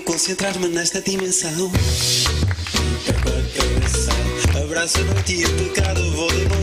concentrar-me nesta dimensão. Abraço noite e pecado, vou demolir.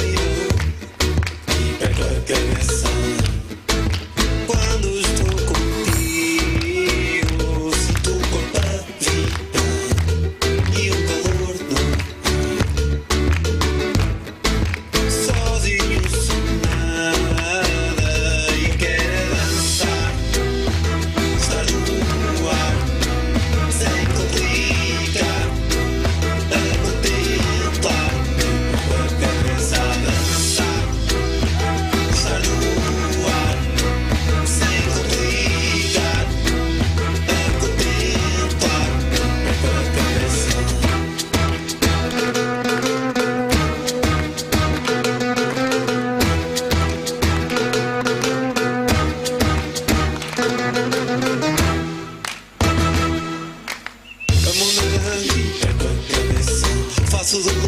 castles of